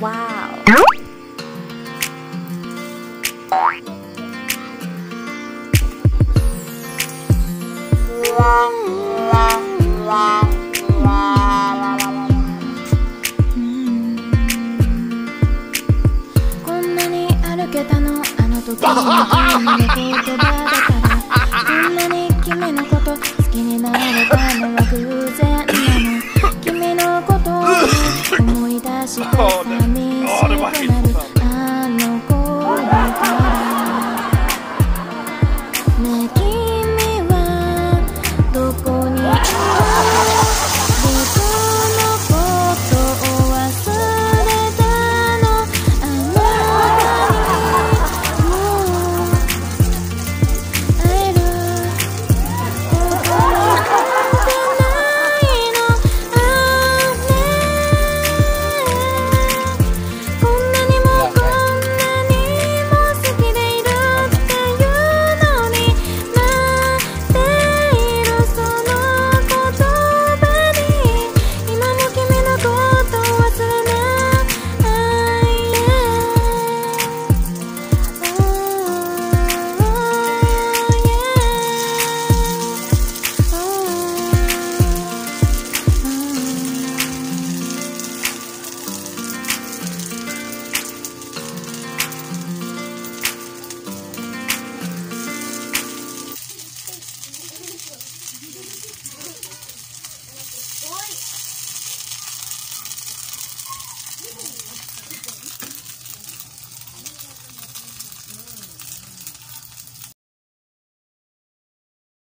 Wow. "こんなに歩けたのあの時の君